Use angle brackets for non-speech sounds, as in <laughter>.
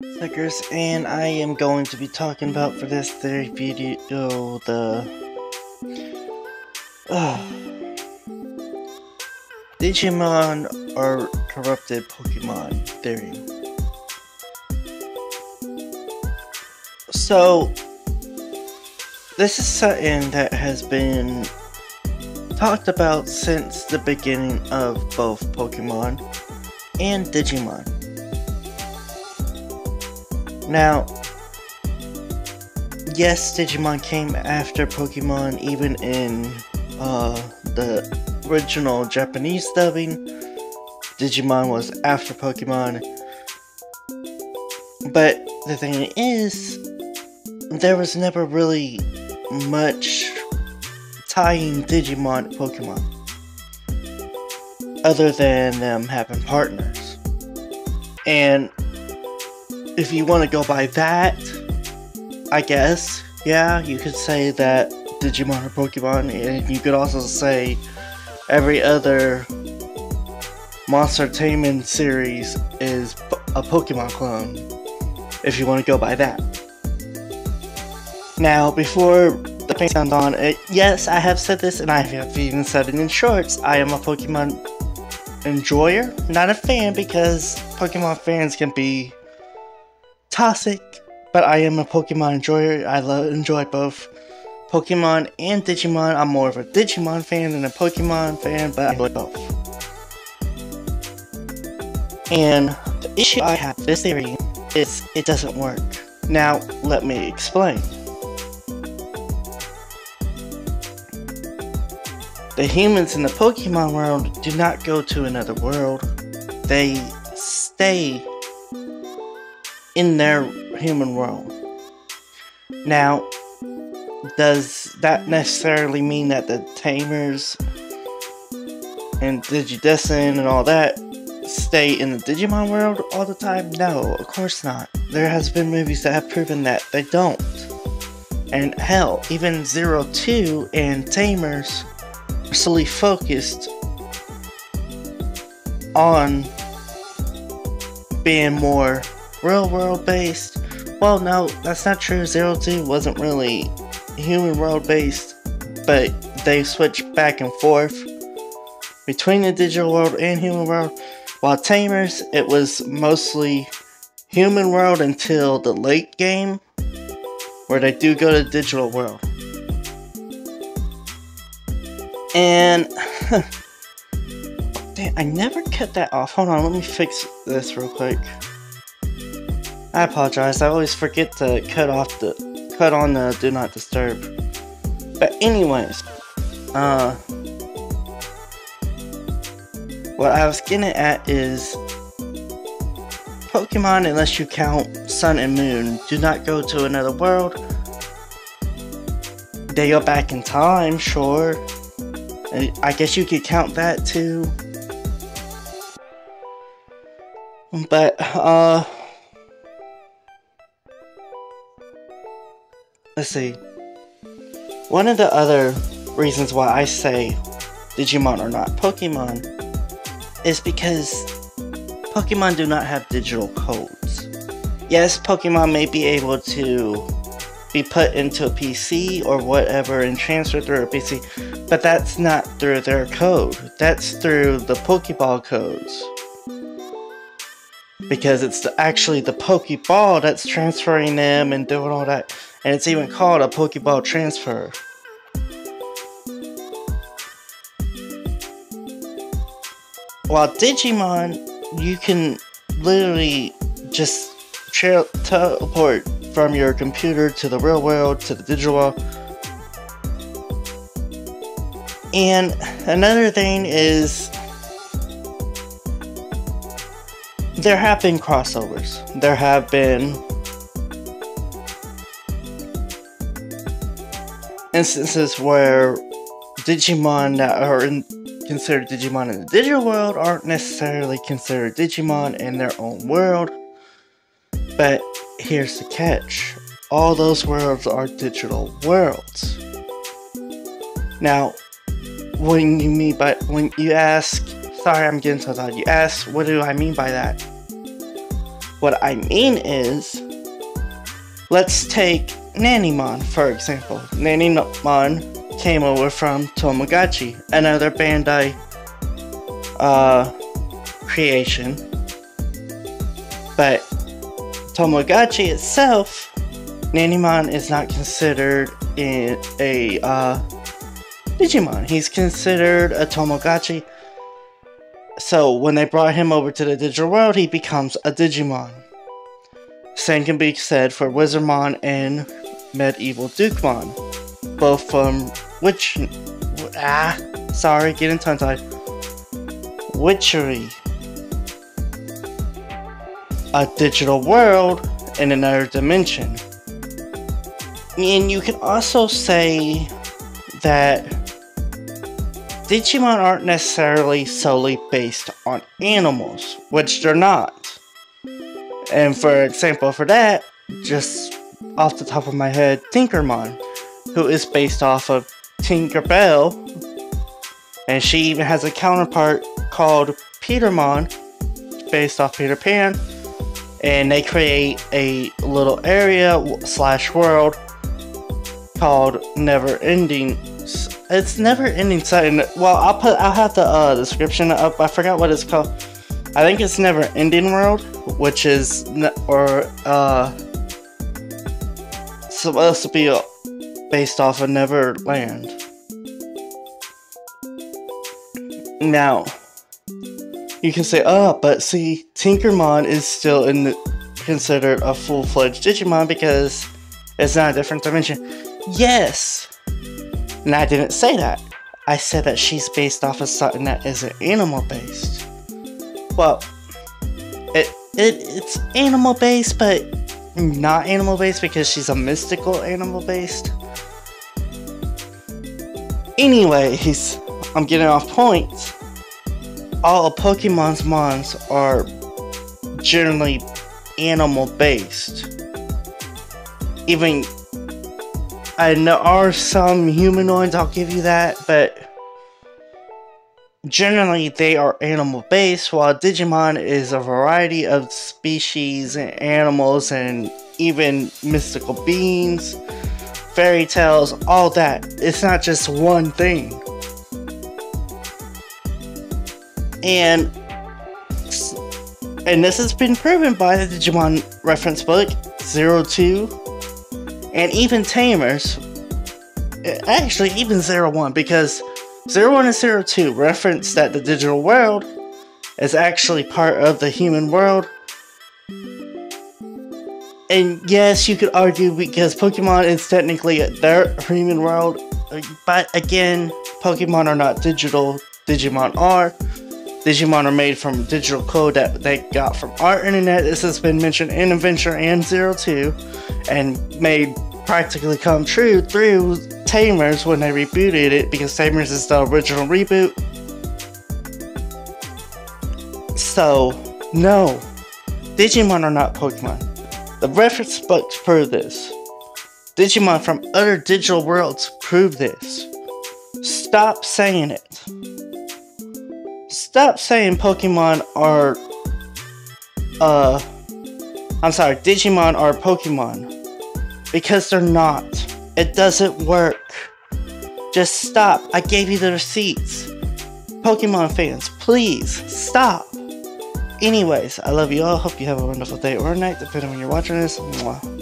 Stickers, and I am going to be talking about for this theory video the uh, Digimon are corrupted Pokemon theory. So, this is something that has been talked about since the beginning of both Pokemon and Digimon. Now, yes, Digimon came after Pokemon, even in uh, the original Japanese dubbing. Digimon was after Pokemon. But the thing is, there was never really much tying Digimon to Pokemon. Other than them having partners. And if you want to go by that, I guess, yeah, you could say that Digimon or Pokemon, and you could also say every other Monstertainment series is a Pokemon clone, if you want to go by that. Now, before the paint sound on, it, yes, I have said this, and I have even said it in shorts, I am a Pokemon enjoyer, not a fan, because Pokemon fans can be toxic, but I am a Pokemon enjoyer. I love enjoy both Pokemon and Digimon. I'm more of a Digimon fan than a Pokemon fan, but I enjoy both. And the issue I have with this theory is it doesn't work. Now, let me explain. The humans in the Pokemon world do not go to another world. They stay in their human world. Now, does that necessarily mean that the Tamers and DigiDestined and all that stay in the Digimon world all the time? No, of course not. There has been movies that have proven that they don't. And hell, even Zero Two and Tamers are solely focused on being more real world based. Well, no, that's not true. Zero Two wasn't really human world based, but they switched back and forth between the digital world and human world. While Tamers, it was mostly human world until the late game, where they do go to digital world. And <laughs> damn, I never cut that off. Hold on, let me fix this real quick. I apologize. I always forget to cut off the cut on the do not disturb. But anyways, uh what I was getting at is Pokemon, unless you count Sun and Moon, do not go to another world. They go back in time, sure. I guess you could count that too. But, uh, let's see. One of the other reasons why I say Digimon are not Pokemon is because Pokemon do not have digital codes. Yes, Pokemon may be able to be put into a PC or whatever and transferred through a PC, but that's not through their code. That's through the Pokeball codes. Because it's actually the Pokeball that's transferring them and doing all that and it's even called a Pokeball transfer. While Digimon, you can literally just teleport from your computer to the real world to the digital world. And another thing is there have been crossovers. There have been instances where Digimon that are in, considered Digimon in the digital world aren't necessarily considered Digimon in their own world. But here's the catch all those worlds are digital worlds. Now, when you mean by when you ask, sorry, I'm getting so tired. You ask, what do I mean by that? What I mean is, let's take Nanimon for example. Nanimon came over from Tamagotchi, another Bandai uh, creation. But Tamagotchi itself, Nanimon is not considered in a uh, Digimon. He's considered a Tamagotchi. So when they brought him over to the digital world, he becomes a Digimon. Same can be said for Wizardmon and Medieval Dukemon. Both from which ah sorry, getting tongue tied. Witchelny. A digital world in another dimension. And you can also say that Digimon aren't necessarily solely based on animals, which they're not. And for example, for that, just off the top of my head, Tinkermon, who is based off of Tinkerbell, and she even has a counterpart called Petermon, based off Peter Pan, and they create a little area slash world called Never Ending it's never ending sight. Well, I'll put I'll have the uh, description up. I forgot what it's called. I think it's Never Ending World, which is or uh supposed to be based off of Neverland. Now, you can say, oh, but see, Tinkermon is still in the, considered a full-fledged Digimon because it's not a different dimension. Yes, and I didn't say that. I said that she's based off of something that isn't animal based. Well, it, it it's animal based, but not animal based because she's a mystical animal based. Anyways, I'm getting off point. All of Pokemon's mons are generally animal based. Even and there are some humanoids, I'll give you that, but generally they are animal based, while Digimon is a variety of species and animals and even mystical beings, fairy tales, all that. It's not just one thing. And and this has been proven by the Digimon reference book Zero Two and even Tamers, eh, actually even Zero One, because Zero One and Zero Two reference that the digital world is actually part of the human world. And yes, you could argue because Pokemon is technically their human world, but again, Pokemon are not digital, Digimon are. Digimon are made from digital code that they got from our internet. This has been mentioned in Adventure and Zero Two, and made practically come true through Tamers when they rebooted it because Tamers is the original reboot. So, no, Digimon are not Pokemon. The reference books prove this. Digimon from other digital worlds prove this. Stop saying it. Stop saying Pokemon are, uh, I'm sorry, Digimon are Pokemon. Because they're not. It doesn't work. Just stop. I gave you the receipts. Pokemon fans, please stop. Anyways, I love you all. Hope you have a wonderful day or night, depending on when you're watching this. Mwah.